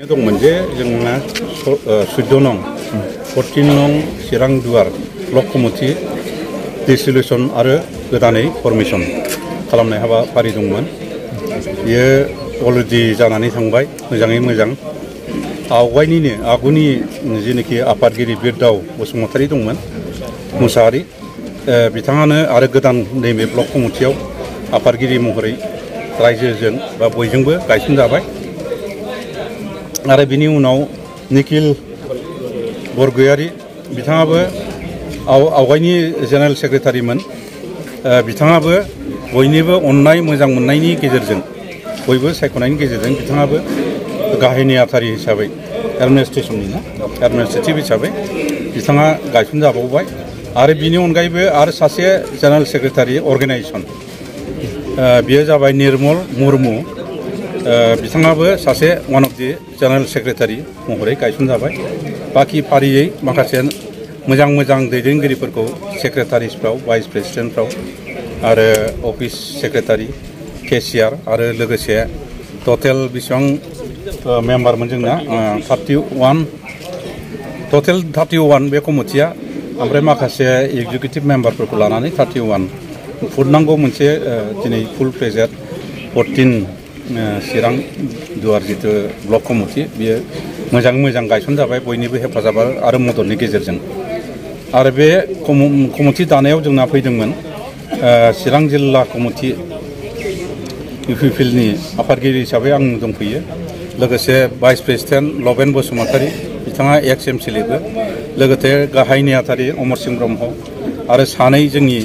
दंमोन जे जोंना सुद्द नं फर्टिन नं चिरां दुवार ब्लक कमिटि डिसलिउसन आरो गोदानै फरमेसन खालामनाय हाबाफारि दंमोन बेयो अलरेडि जानानै थांबाय मोजाङै मोजां आवगायनिनो आगुनि जेनोखि आफादगिरि बिरदाव बसुमतारी दंमोन मुसाहारि बिथाङानो आरो गोदान नैबे ब्लक कमिटियाव आफादगिरि महरै रायजोजों बा आरो बिनि उनाव निखिल बरगयारि बिथाङाबो आव आवगायनि जेनेरेल सेक्रेटारिमोन। ओ, बिथाङाबो बयनिबो अननाय मोजां मोननायनि गेजेरजों बयबो सायख'नायनि गेजेरजों बिथाङाबो गाहाय नेहाथारि हिसाबै एडमिनिस्ट्रेसननि ना? एडमिनिस्ट्रेटिभ हिसाबै बिथाङा गायसनजाबावबाय। आरो बिनि अनगायैबो आरो सासे जेनेरेल सेक्रेटारि अर्गेनाइजेसन ओ, बियो जाबाय निर्मल मुर्मु। ओ, बिथाङाबो सासे one of the general secretary महरै गायसनजाबाय। बाखि फारियै माखासे मोजां मोजां दैदेनगिरिफोरखौ सेक्रेटारिसफ्राव भाइस प्रेसिडेन्टफ्राव आरो अफिस सेक्रेटारि केसियार आरो लोगोसे टटेल बेसेबां मेम्बारमोन जोंना thirty one total thirty one बे कमिटिया ओमफ्राय माखासे एगजिकिउटिभ मेम्बारफोरखौ लानानै थार्टि वान फुरनांगौ मोनसे दिनै फुल प्रेजेड फरटिन चिरां दुवार जिथु ब्लक कमिटि, बियो मोजाङै मोजां गायसनजाबाय, बयनिबो हेफाजाब आरो मददनि गेजेरजों। आरो बे कमु- कमिटि दानायाव जोंना फैदोंमोन चिरां जिल्ला कमिटि इउपिपिएलनि आफादगिरि हिसाबै आं दंफैयो। लोगोसे भाइस प्रेसिडेन्ट लबेन बसुमतारी, बिथाङा एक्स एम सि लिबो लोगोसे गाहाय नेहाथारि अमर सिं ब्रह्म आरो सानै जोंनि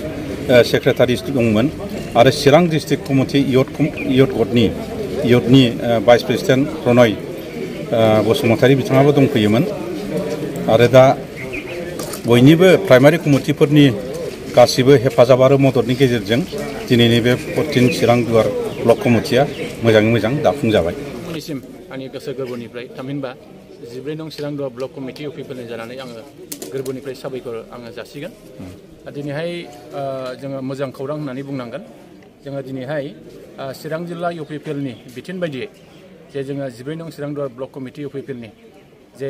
सेक्रेटारि दंमोन। आरो चिरां डिस्ट्रिक्ट कमिटि इयथ इयथ गटनि इयथनि ओ, भाइस प्रेसिडेन्ट प्रनय ओ, बसुमतारी बिथाङाबो दंफैयोमोन आरो दा बयनिबो प्राइमारि कमिटिफोरनि गासिबो हेफाजाब आरो मददनि गेजेरजों दिनैनि बे फरटिन चिरां दुवार ब्लक कमिटिया मोजाङै मोजां दाफुंजाबाय निसिम आंनि गोसो गोरबोनिफ्राय थामहिनबा जिब्रै नं चिरां दुवार ब्लक कमिटि इउपिपिएलनि जानानै आङो गोरबोनिफ्राय साबायखर आङो जासिगोन दा दिनैहाय ओ, जोङो मोजां खौरां होननानै बुंनांगोन जोङो दिनैहाय ओ, चिरां जिल्ला इउपिपिएलनि बिथोन बायदियै जे जोङो जिब्रै नं चिरां दुवार ब्लक कमिटि इउपिपिएलनि जे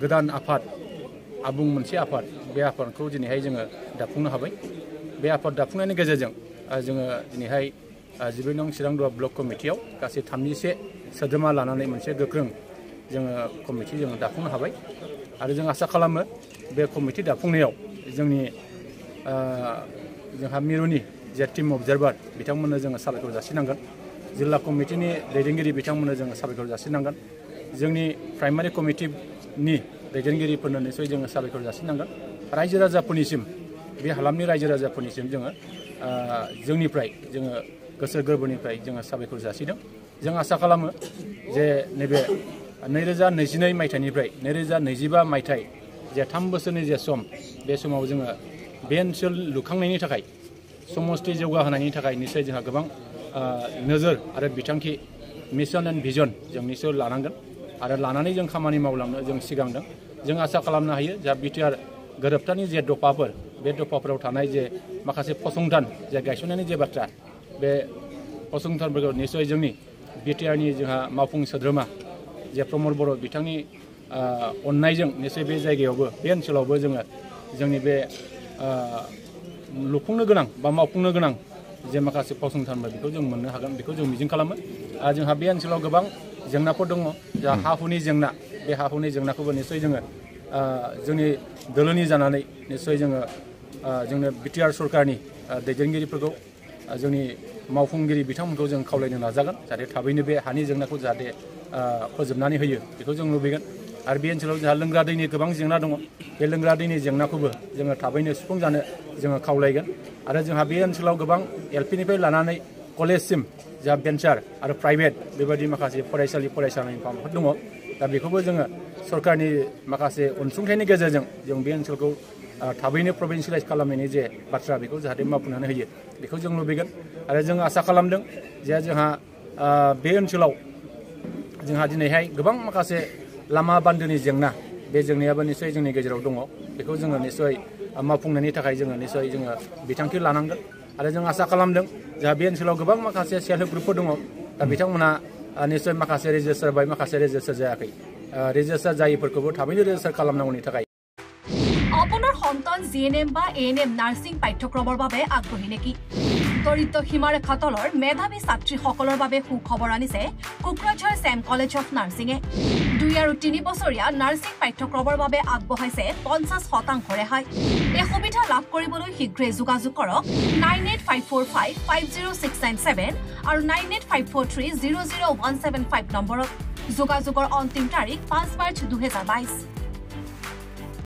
गोदान आफाद आबुं मोनसे आफाद बे आफादखौ दिनैहाय जोङो दाफुंनो हाबाय। बे आफाद दाफुंनायनि गेजेरजों ओ, जोङो दिनैहाय ओ, जिब्रै नं चिरां दुवार ब्लक कमिटियाव गासै थामजिसे सोद्रोमा लानानै मोनसे गोख्रों जोङो कमिटि जोङो दाफुंनो हाबाय। आरो जों आसा खालामो बे कमिटि दाफुंनायाव जोंनि ओ, जोंहा मिरुनि जे टिम अबजारभार बिथांमोननो जोङो साबायखर जासिनांगोन जिल्ला कमिटिनि दैदेनगिरि बिथांमोननो जोङो साबायखर जासिनांगोन जोंनि प्राइमारि कमिटिनि दैदेनगिरिफोरनो निसय जोङो साबायखर जासिनांगोन रायजो राजाफोरनिसिम बे हालामनि रायजो राजाफोरनिसिम जोङो जोंनिफ्राय जोङो गोसो गोरबोनिफ्राय जोङो साबायखर जासिदों जों आसा खालामो जे नैबे नैरोजा नैजिनै मायथाइनिफ्राय नैरोजा नैजिबा मायथाइ जे थाम बोसोरनि जे सम समाव जोङो बे ओनसोल लुखांनायनि समस्ति जौगाहोनायनि थाखाय निसय जोंहा गोबां नोजोर आरो बिथांखि मिसन एन्ड भिजन जों निसय लानांगोन आरो लानानै जों खामानि मावलांनो जों सिगांदों। जों आसा खालामनो हायो जा बिटिआर गोरोबथानि जे दफाफोर, बे दफाफोराव थानाय जे माखासे फसंथान, जे गायसननायनि जे बाथ्रा, बे फसंथानफोरखौ निसय जोंनि बिटिआरनि जोंहा मावफुं सोद्रोमा, जे प्रमद बर' बिथांनि अननायजों निसय बे जायगायावबो, बे ओनसोलावबो जोङो जोंनि बे लुफुंनो गोनां बा मावफुंनो गोनां जे माखासे फसंथानफोर बेखौ जों मोननो हागोन, बेखौ जों मिजिं खालामो आरो जोंहा बे ओनसोलाव गोबां जेंनाफोर दङ, जा हा हुनि जेंना। बे हा हुनि जेंनाखौबो निसय जोङो जोंनि दोलोनि जानानै निसय जोङो जोंनो बिटिआर सरकारनि दैदेनगिरिफोरखौ जोंनि मावफुंगिरि बिथांमोनखौ जों खावलायनो नाजागोन, जाहाथे थाबैनो बे हानि जेंनाखौ जाहाथे फोजोबनानै होयो, बेखौ जों लुबैगोन। आरो बे ओनसोलाव जोंहा लोंग्रा दैनि गोबां जेंना दङ। बे लोंग्रा दैनि जेंनाखौबो जोङो थाबैनो सुफुंजानो जोङो खावलायगोन। आरो जोंहा बे ओनसोलाव गोबां एलपिनिफ्राय लानानै कलेजसिम जोंहा भेन्सार आरो प्राइभेट बेबायदि माखासे फरायसालि फरायसालिमाफोर दङ। दा बेखौबो जोङो सरकारनि माखासे अनसुंथाइनि गेजेरजों जों बे ओनसोलखौ थाबैनो प्रभिन्सियेलाइज खालामनायनि जे बाथ्रा बेखौ जाहाथे मावफुंनानै होयो, बेखौ जों लुबैगोन। आरो जों आसा खालामदों जे जोंहा बे ओनसोलाव जोंहा दिनैहाय गोबां माखासे लामा बान्दोनि जेंना बे जेंनायाबो निसय जोंनि गेजेराव दङ बेखौ जोङो निसय ओ, मावफुंनायनि थाखाय जोङो निसय जोङो बिथांखि लानांगोन आरो जों आसा खालामदों जोंहा बे ओनसोलाव गोबां माखासे सेल्फ हेल्प ग्रुपफोर दङ दा बिथांमोना निश्चय माखासे रेजिस्टार जाबाय माखासे रेजिस्टार जायाखै रेजिस्टार जायैफोरखौबो थाबैनो रेजिस्टार खालामनांगौनि थाखाय আপোনাৰ সন্তান জি এন এম বা এ এন এম নাৰ্ছিং পাঠ্যক্ৰমৰ বাবে আগ্ৰহী নেকি দৰিদ্ৰ সীমাৰেখা তলৰ মেধাৱী ছাত্ৰীসকলৰ বাবে সুখবৰ আনিছে কোকৰাঝাৰ ছেম কলেজ অফ নাৰ্ছিঙে। দুই আৰু তিনি বছৰীয়া নাৰ্ছিং পাঠ্যক্ৰমৰ বাবে আগবঢ়াইছে পঞ্চাছ শতাংশ ৰেহাই। এই সুবিধা লাভ কৰিবলৈ শীঘ্ৰেই যোগাযোগ কৰক nine eight five four five five zero' six nine seven আৰু nine eight five four three zero' zero' one seven five নম্বৰত। যোগাযোগৰ অন্তিম তাৰিখ পাঁচ মাৰ্চ দুহেজাৰ বাইছ।